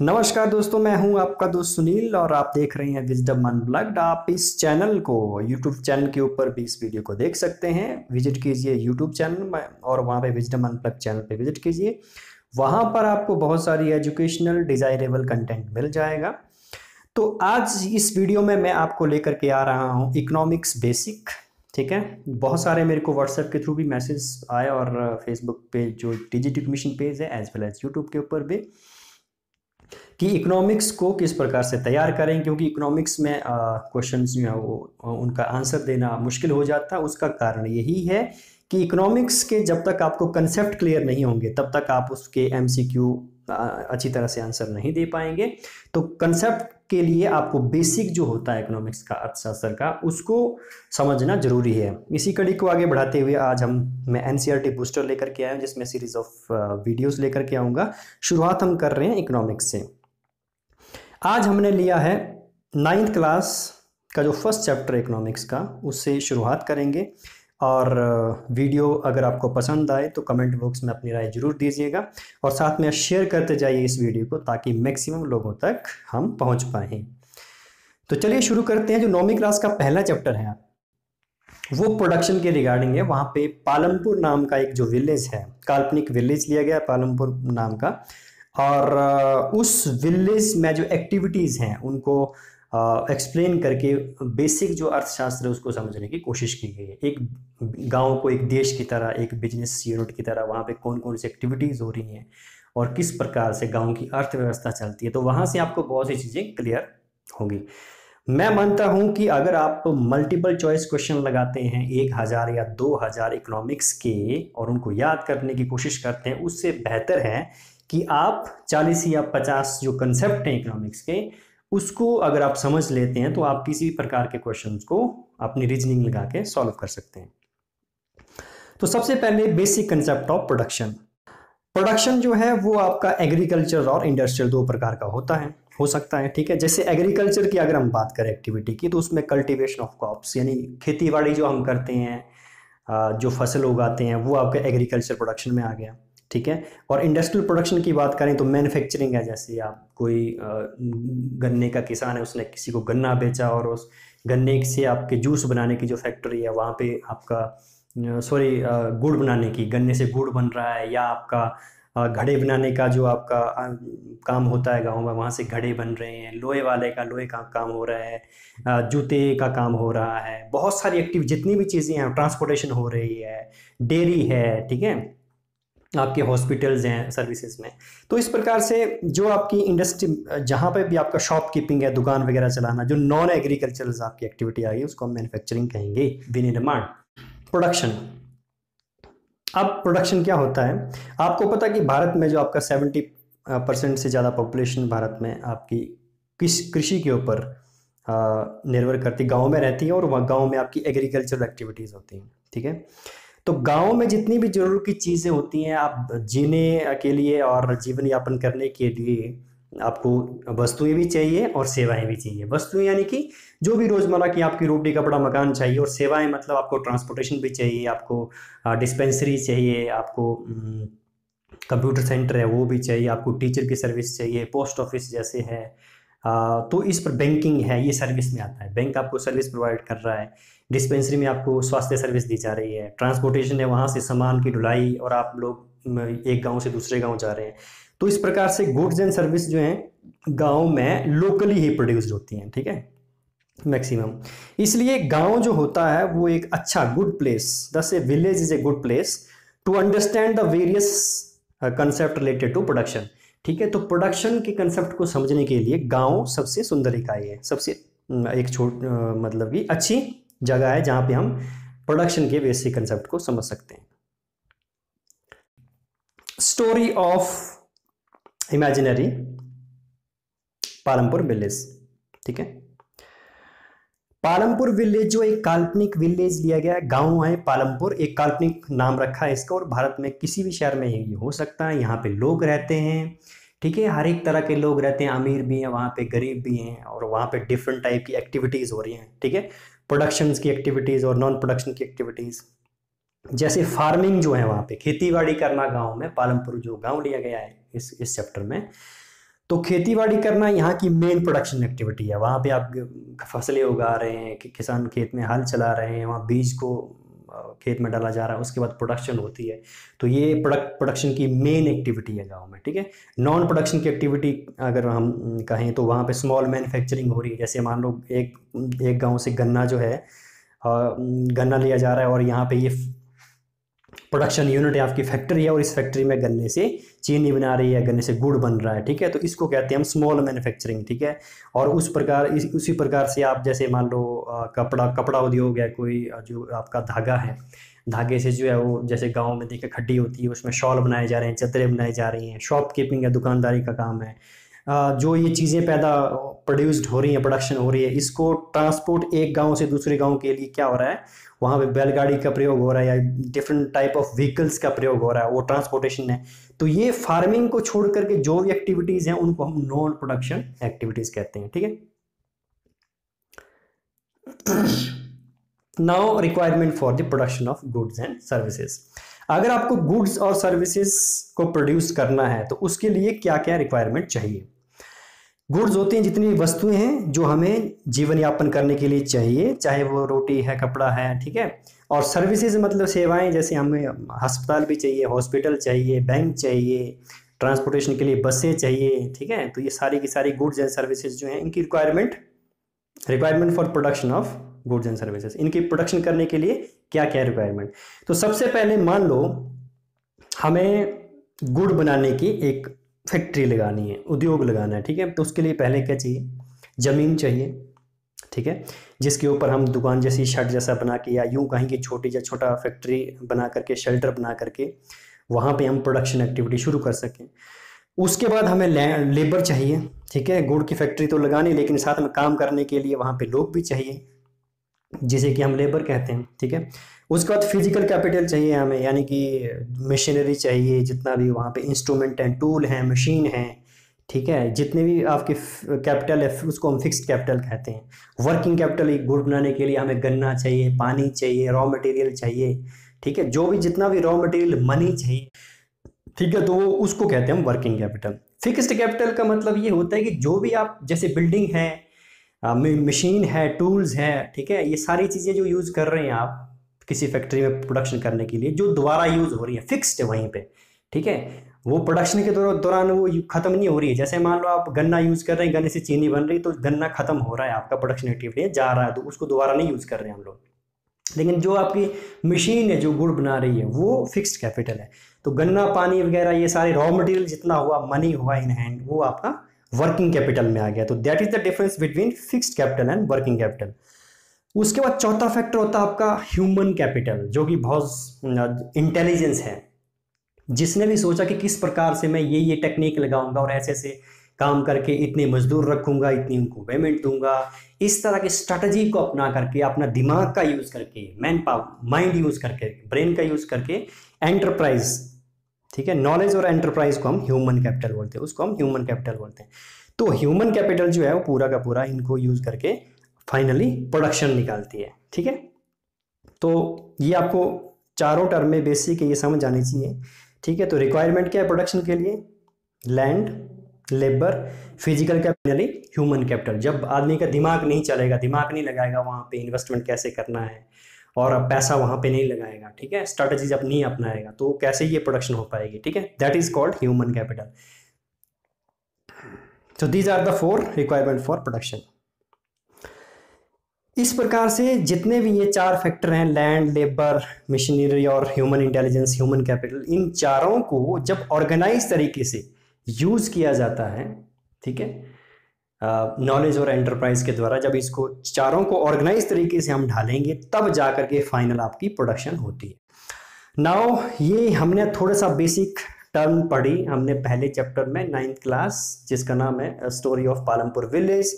नमस्कार दोस्तों, मैं हूँ आपका दोस्त सुनील और आप देख रहे हैं विजडम अनब्लग्ड आप इस चैनल को यूट्यूब चैनल के ऊपर भी इस वीडियो को देख सकते हैं। विज़िट कीजिए यूट्यूब चैनल और वहाँ पे विजडम अनप्लग चैनल पे विज़िट कीजिए। वहाँ पर आपको बहुत सारी एजुकेशनल डिज़ायरेबल कंटेंट मिल जाएगा। तो आज इस वीडियो में मैं आपको लेकर के आ रहा हूँ इकोनॉमिक्स बेसिक ठीक है? बहुत सारे मेरे को व्हाट्सएप के थ्रू भी मैसेज आए और फेसबुक पे जो डिजिटल मिशन पेज है एज वेल एज यूट्यूब के ऊपर भी। कि इकोनॉमिक्स को किस प्रकार से तैयार करें, क्योंकि इकोनॉमिक्स में क्वेश्चन जो है वो उनका आंसर देना मुश्किल हो जाता है उसका कारण यही है कि इकोनॉमिक्स के जब तक आपको कंसेप्ट क्लियर नहीं होंगे, तब तक आप उसके एमसीक्यू अच्छी तरह से आंसर नहीं दे पाएँगे। तो कंसेप्ट के लिए आपको बेसिक जो होता है इकोनॉमिक्स का अर्थशास्त्र का, उसको समझना ज़रूरी है। इसी कड़ी को आगे बढ़ाते हुए आज हम, मैं एन सी बूस्टर लेकर के आया हूँ, जिसमें सीरीज़ ऑफ़ वीडियोस लेकर के आऊँगा। शुरुआत हम कर रहे हैं इकोनॉमिक्स से। आज हमने लिया है नाइन्थ क्लास का जो फ़र्स्ट चैप्टर इकोनॉमिक्स का, उससे शुरुआत करेंगे। और वीडियो अगर आपको पसंद आए तो कमेंट बॉक्स में अपनी राय ज़रूर दीजिएगा और साथ में शेयर करते जाइए इस वीडियो को ताकि मैक्सिमम लोगों तक हम पहुँच पाए। तो चलिए शुरू करते हैं। जो नौवीं क्लास का पहला चैप्टर है, वो प्रोडक्शन के रिगार्डिंग है। वहाँ पे पालमपुर नाम का एक जो विलेज है, काल्पनिक विलेज लिया गया पालमपुर नाम का। और उस विलेज में जो एक्टिविटीज़ हैं, उनको एक्सप्लेन करके बेसिक जो अर्थशास्त्र है, उसको समझने की कोशिश की गई है। एक गाँव को एक देश की तरह, एक बिज़नेस यूनिट की तरह वहाँ पे कौन कौन सी एक्टिविटीज़ हो रही हैं और किस प्रकार से गाँव की अर्थव्यवस्था चलती है तो वहाँ से आपको बहुत सी चीज़ें क्लियर होंगी। मैं मानता हूँ कि अगर आप मल्टीपल चॉइस क्वेश्चन लगाते हैं, एक हज़ार या दो हज़ार इकोनॉमिक्स के, और उनको याद करने की कोशिश करते हैं, उससे बेहतर है कि आप 40 या 50 जो कंसेप्ट हैं इकोनॉमिक्स के, उसको अगर आप समझ लेते हैं तो आप किसी भी प्रकार के क्वेश्चन को अपनी रीजनिंग लगा के सॉल्व कर सकते हैं। तो सबसे पहले basic concept of production production जो है, वो आपका एग्रीकल्चर और इंडस्ट्रियल दो प्रकार का होता है, हो सकता है, ठीक है? जैसे एग्रीकल्चर की अगर हम बात करें एक्टिविटी की तो उसमें कल्टीवेशन ऑफ़ क्रॉप्स यानी खेती बाड़ी जो हम करते हैं जो फ़सल उगाते हैं, वो आपका एग्रीकल्चर प्रोडक्शन में आ गया। ठीक है? और इंडस्ट्रियल प्रोडक्शन की बात करें तो मैन्युफैक्चरिंग है, जैसे आप कोई गन्ने का किसान है, उसने किसी को गन्ना बेचा और उस गन्ने से आपके जूस बनाने की जो फैक्ट्री है, वहाँ पे आपका सॉरी गुड़ बनाने की, गन्ने से गुड़ बन रहा है या आपका घड़े बनाने का जो आपका काम होता है गाँव में, वहाँ से घड़े बन रहे हैं, लोहे वाले का, लोहे का काम हो रहा है जूते का काम हो रहा है, बहुत सारी एक्टिव जितनी भी चीज़ें हैं ट्रांसपोर्टेशन हो रही है, डेयरी है, ठीक है? आपके हॉस्पिटल्स हैं सर्विसेज़ में। तो इस प्रकार से जो आपकी इंडस्ट्री जहाँ पे भी आपका शॉप कीपिंग है, दुकान वगैरह चलाना, जो नॉन एग्रीकल्चरल आपकी एक्टिविटी आ गई, उसको हम मैन्युफैक्चरिंग कहेंगे, विनिर्माण प्रोडक्शन अब प्रोडक्शन क्या होता है? आपको पता कि भारत में जो आपका सेवेंटी परसेंट से ज़्यादा पॉपुलेशन भारत में आपकी किस, कृषि के ऊपर निर्भर करती गाँव में रहती है और वह गाँव में आपकी एग्रीकल्चरल एक्टिविटीज़ होती हैं, ठीक है? तो गाँव में जितनी भी ज़रूरत की चीज़ें होती हैं, आप जीने के लिए और जीवन यापन करने के लिए आपको वस्तुएँ भी चाहिए और सेवाएँ भी चाहिए। वस्तुएँ यानी कि जो भी रोज़मर्रा की आपकी रोटी, कपड़ा, मकान चाहिए और सेवाएँ मतलब आपको ट्रांसपोर्टेशन भी चाहिए, आपको डिस्पेंसरी चाहिए, आपको कंप्यूटर सेंटर है वो भी चाहिए, आपको टीचर की सर्विस चाहिए पोस्ट ऑफ़िस जैसे है। तो इस पर बैंकिंग है, ये सर्विस में आता है। बैंक आपको सर्विस प्रोवाइड कर रहा है। डिस्पेंसरी में आपको स्वास्थ्य सर्विस दी जा रही है। ट्रांसपोर्टेशन है, वहाँ से सामान की ढुलाई और आप लोग एक गाँव से दूसरे गाँव जा रहे हैं। तो इस प्रकार से गुड्स एंड सर्विस जो हैं, गाँव में लोकली ही प्रोड्यूस्ड होती हैं, ठीक है? मैक्सिमम इसलिए गाँव जो होता है, वो एक अच्छा good place this a village is a good place to understand the various concept related to production ठीक है तो प्रोडक्शन के कंसेप्ट को समझने के लिए गाँव सबसे सुंदर इकाई है, सबसे एक छोट मतलब कि अच्छी जगह है जहाँ पे हम प्रोडक्शन के बेसिक कंसेप्ट को समझ सकते हैं। Story of imaginary Palampur village ठीक है? पालमपुर विलेज, जो एक काल्पनिक विलेज लिया गया है, गाँव है पालमपुर, एक काल्पनिक नाम रखा है इसका, और भारत में किसी भी शहर में ये हो सकता है। यहाँ पे लोग रहते हैं, ठीक है? हर एक तरह के लोग रहते हैं, अमीर भी हैं, वहाँ पे गरीब भी हैं, और वहाँ पे डिफरेंट टाइप की एक्टिविटीज़ हो रही हैं, ठीक है? प्रोडक्शन की एक्टिविटीज़ और नॉन प्रोडक्शन की एक्टिविटीज़ जैसे फ़ार्मिंग जो है वहाँ पे खेती बाड़ी करना गाँव में, पालमपुर जो गाँव लिया गया है, इस इस चैप्टर में तो खेती बाड़ी करना यहाँ की मेन प्रोडक्शन एक्टिविटी है। वहाँ पे आप फ़सलें उगा रहे हैं, कि किसान खेत में हल चला रहे हैं, वहाँ बीज को खेत में डाला जा रहा है, उसके बाद प्रोडक्शन होती है। तो ये प्रोडक्ट प्रोडक्शन की मेन एक्टिविटी है गाँव में, ठीक है? नॉन प्रोडक्शन की एक्टिविटी अगर हम कहें तो वहाँ पे स्मॉल मैन्युफैक्चरिंग हो रही है। जैसे मान लो एक एक गाँव से गन्ना जो है गन्ना लिया जा रहा है और यहाँ पे ये प्रोडक्शन यूनिट है आपकी फैक्ट्री है और इस फैक्ट्री में गन्ने से चीनी बना रही है, गन्ने से गुड़ बन रहा है, ठीक है? तो इसको कहते हैं हम स्मॉल मैन्युफैक्चरिंग ठीक है? और उस प्रकार, इस, उसी प्रकार से आप जैसे मान लो कपड़ा कपड़ा उद्योग है कोई जो आपका धागा है, धागे से जो है वो जैसे गाँव में देखे खड्डी होती है, उसमें शॉल बनाए जा रहे हैं, चतरे बनाई जा रही हैं शॉप कीपिंग है दुकानदारी का काम है जो ये चीज़ें पैदा प्रोड्यूस्ड हो रही हैं प्रोडक्शन हो रही है, इसको ट्रांसपोर्ट एक गाँव से दूसरे गाँव के लिए क्या हो रहा है? वहाँ पे बैलगाड़ी का प्रयोग हो रहा है या डिफरेंट टाइप ऑफ़ व्हीकल्स का प्रयोग हो रहा है, वो ट्रांसपोर्टेशन है। तो ये फ़ार्मिंग को छोड़ करके जो भी एक्टिविटीज़ हैं, उनको हम नॉन प्रोडक्शन एक्टिविटीज़ कहते हैं, ठीक है? Now requirement for the production of goods and services अगर आपको गुड्स और सर्विसेज़ को प्रोड्यूस करना है तो उसके लिए क्या क्या रिक्वायरमेंट चाहिए? गुड्स होते हैं, जितनी वस्तुएँ हैं, जो हमें जीवन यापन करने के लिए चाहिए, चाहे वो रोटी है, कपड़ा है, ठीक है? और सर्विसेज़ मतलब सेवाएँ, जैसे हमें अस्पताल भी चाहिए, हॉस्पिटल चाहिए, बैंक चाहिए, ट्रांसपोर्टेशन के लिए बसें चाहिए, ठीक है? तो ये सारी की सारी गुड्स एंड सर्विसेज़ जो हैं, इनकी requirement requirement for production of goods and services इनकी प्रोडक्शन करने के लिए क्या क्या रिक्वायरमेंट तो सबसे पहले मान लो, हमें गुड़ बनाने की एक फैक्ट्री लगानी है, उद्योग लगाना है, ठीक है? तो उसके लिए पहले क्या चाहिए? ज़मीन चाहिए, ठीक है? जिसके ऊपर हम दुकान जैसी, शर्ट जैसा बना के या यूँ कहीं की छोटी या छोटा फैक्ट्री बना करके, शेल्टर बना करके, वहाँ पे हम प्रोडक्शन एक्टिविटी शुरू कर सकें। उसके बाद हमें लेबर चाहिए, ठीक है? गुड़ की फैक्ट्री तो लगानी, लेकिन साथ में काम करने के लिए वहाँ पे लोग भी चाहिए। जिसे कि हम लेबर कहते हैं, ठीक है? उसके बाद फ़िज़िकल कैपिटल चाहिए हमें, यानी कि मशीनरी चाहिए, जितना भी वहाँ पे इंस्ट्रूमेंट हैं टूल हैं मशीन हैं, ठीक है? जितने भी आपके कैपिटल है, उसको हम फिक्स्ड कैपिटल कहते हैं। वर्किंग कैपिटल एक गुड़ बनाने के लिए हमें गन्ना चाहिए, पानी चाहिए रॉ मटेरियल चाहिए, ठीक है? जो भी जितना भी रॉ मटेरियल मनी चाहिए, ठीक है? तो उसको कहते हैं हम वर्किंग कैपिटल फिक्स्ड कैपिटल का मतलब ये होता है कि जो भी आप, जैसे बिल्डिंग है मशीन है टूल्स है, ठीक है? ये सारी चीज़ें जो यूज़ कर रहे हैं आप किसी फैक्ट्री में प्रोडक्शन करने के लिए, जो दोबारा यूज़ हो रही है फिक्स्ड है वहीं पे, ठीक है? वो प्रोडक्शन के दौरान वो खत्म नहीं हो रही है। जैसे मान लो आप गन्ना यूज़ कर रहे हैं, गन्ने से चीनी बन रही तो गन्ना खत्म हो रहा है आपका प्रोडक्शन एक्टिविटी जा रहा है तो उसको दोबारा नहीं यूज़ कर रहे हैं हम लोग। लेकिन जो आपकी मशीन है, जो गुड़ बना रही है, वो फिक्स्ड कैपिटल है। तो गन्ना, पानी वगैरह, ये सारे रॉ मटेरियल जितना हुआ मनी हुआ इन हैंड वो आपका वर्किंग कैपिटल में आ गया। तो that is the difference between fixed capital and working capital उसके बाद चौथा फैक्टर होता है आपका ह्यूमन कैपिटल जो कि बहुत इंटेलिजेंस है। जिसने भी सोचा कि किस प्रकार से मैं ये ये टेक्निक लगाऊँगा और ऐसे ऐसे काम करके इतने मजदूर रखूँगा, इतनी उनको पेमेंट दूँगा। इस तरह की स्ट्रैटेजी को अपना करके, अपना दिमाग का यूज़ करके मैन पावर माइंड यूज़ करके ब्रेन का यूज़ करके एंटरप्राइज ठीक है? नॉलेज और एंटरप्राइज को हम ह्यूमन कैपिटल बोलते हैं। उसको हम ह्यूमन कैपिटल बोलते हैं। तो ह्यूमन कैपिटल जो है, वो पूरा का पूरा इनको यूज़ करके फाइनली प्रोडक्शन निकालती है। ठीक है? तो ये आपको चारों टर्म में बेसिक ये समझ आनी चाहिए। ठीक है? तो रिक्वायरमेंट क्या है प्रोडक्शन के लिए? Land labour physical capital human capital जब आदमी का दिमाग नहीं चलेगा, दिमाग नहीं लगाएगा वहाँ पे इन्वेस्टमेंट कैसे करना है? और अब पैसा वहाँ पे नहीं लगाएगा, ठीक है? स्ट्रैटेजी जब नहीं अपनाएगा तो कैसे ये प्रोडक्शन हो पाएगी, ठीक है? That is called human capital so these are the four requirement for production इस प्रकार से जितने भी ये चार फैक्टर हैं लैंड लेबर मशीनरी और ह्यूमन इंटेलिजेंस ह्यूमन कैपिटल इन चारों को जब ऑर्गेनाइज तरीके से यूज़ किया जाता है, ठीक है? नॉलेज और एंटरप्राइज के द्वारा जब इसको चारों को ऑर्गेनाइज तरीके से हम ढालेंगे, तब जा कर के फाइनल आपकी प्रोडक्शन होती है। नाउ ये हमने थोड़ा सा बेसिक टर्म पढ़ी। हमने पहले चैप्टर में नाइन्थ क्लास जिसका नाम है स्टोरी ऑफ़ पालमपुर विलेज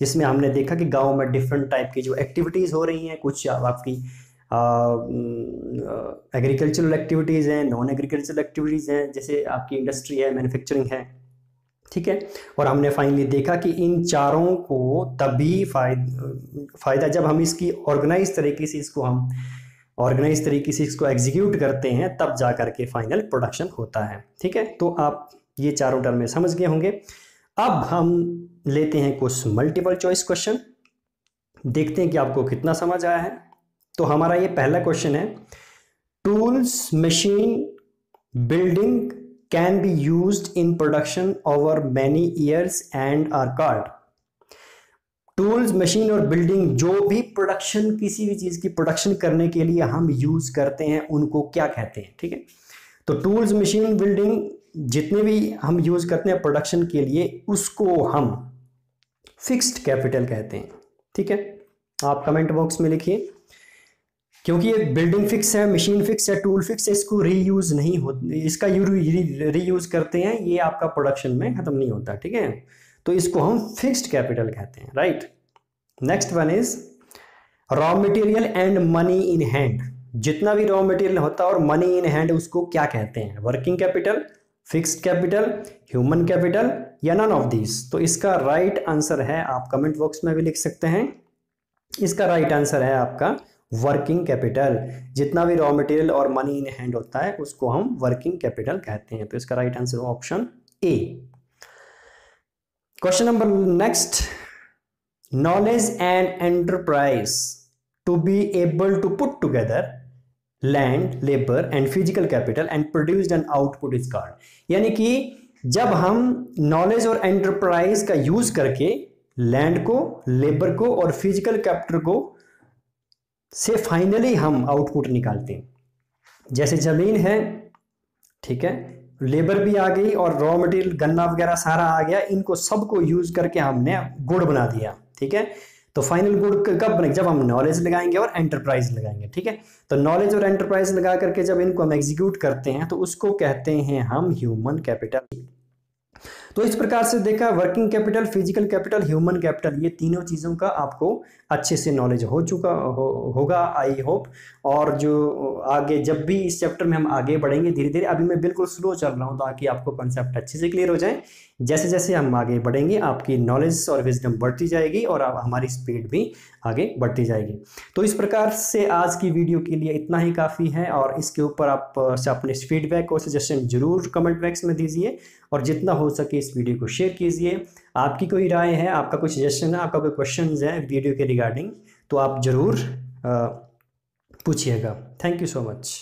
जिसमें हमने देखा कि गाँव में डिफरेंट टाइप की जो एक्टिविटीज़ हो रही हैं, कुछ आपकी एग्रीकल्चरल एक्टिविटीज़ हैं नॉन एग्रीकल्चरल एक्टिविटीज़ हैं, जैसे आपकी इंडस्ट्री है मैन्युफैक्चरिंग है। ठीक है? और हमने फाइनली देखा कि इन चारों को तभी फ़ायदा जब हम इसकी ऑर्गेनाइज तरीके से इसको हम ऑर्गेनाइज तरीके से इसको एग्जीक्यूट करते हैं, तब जा कर के फाइनल प्रोडक्शन होता है। ठीक है? तो आप ये चारों टर्म समझ गए होंगे। अब हम लेते हैं कुछ मल्टीपल चॉइस क्वेश्चन देखते हैं कि आपको कितना समझ आया है। तो हमारा ये पहला क्वेश्चन है tools machine building can be use in production over many years and are called tools machine और बिल्डिंग जो भी प्रोडक्शन किसी भी चीज़ की प्रोडक्शन करने के लिए हम यूज़ करते हैं, उनको क्या कहते हैं, ठीक है? तो टूल्स मशीन बिल्डिंग जितने भी हम यूज़ करते हैं प्रोडक्शन के लिए, उसको हम फिक्स्ड कैपिटल कहते हैं, ठीक है? आप कमेंट बॉक्स में लिखिए। क्योंकि ये बिल्डिंग फिक्स है मशीन फिक्स है टूल फिक्स है, इसको रीयूज नहीं हो इसका रीयूज करते हैं, ये आपका प्रोडक्शन में खत्म नहीं होता, ठीक है? तो इसको हम फिक्स्ड कैपिटल कहते हैं right next one is raw material and money in hand जितना भी रॉ मटेरियल होता है और मनी इन हैंड उसको क्या कहते हैं? Working capital fixed capital human capital या नन ऑफ़ दिस तो इसका राइट right आंसर है, आप कमेंट बॉक्स में भी लिख सकते हैं। इसका राइट right आंसर है आपका वर्किंग कैपिटल जितना भी रॉ मटेरियल और मनी इन हैंड होता है, उसको हम वर्किंग कैपिटल कहते हैं। तो इसका right answer option A question number next knowledge and enterprise to be able to put together land labour and physical capital and produced and output is called यानी कि जब हम नॉलेज और एंटरप्राइज का यूज़ करके लैंड को labour को और फ़िज़िकल कैपिटल को से फाइनली हम आउटपुट निकालते हैं। जैसे ज़मीन है, ठीक है लेबर भी आ गई और रॉ मटेरियल गन्ना वगैरह सारा आ गया, इनको सबको यूज़ करके हमने गुड़ बना दिया, ठीक है? तो फाइनल गुड कब बनेगा जब हम नॉलेज लगाएँगे और एंटरप्राइज लगाएँगे, ठीक है? तो नॉलेज और एंटरप्राइज लगा करके जब इनको हम एग्जीक्यूट करते हैं तो उसको कहते हैं हम ह्यूमन कैपिटल तो इस प्रकार से देखा working capital physical capital human capital ये तीनों चीज़ों का आपको अच्छे से नॉलेज हो चुका हो, होगा आई होप और जो आगे जब भी इस चैप्टर में हम आगे बढ़ेंगे धीरे धीरे अभी मैं बिल्कुल स्लो चल रहा हूँ ताकि आपको कंसेप्ट अच्छे से क्लियर हो जाए। जैसे जैसे हम आगे बढ़ेंगे आपकी नॉलेज और विजडम बढ़ती जाएगी और हमारी स्पीड भी आगे बढ़ती जाएगी। तो इस प्रकार से आज की वीडियो के लिए इतना ही काफ़ी है और इसके ऊपर आप अपने फीडबैक और सजेशन ज़रूर कमेंट बॉक्स में दीजिए। और जितना हो सके इस वीडियो को शेयर कीजिए। आपकी कोई राय है, आपका कोई सजेशन है, आपका कोई क्वेश्चन है वीडियो के रिगार्डिंग तो आप ज़रूर पूछिएगा। Thank you so much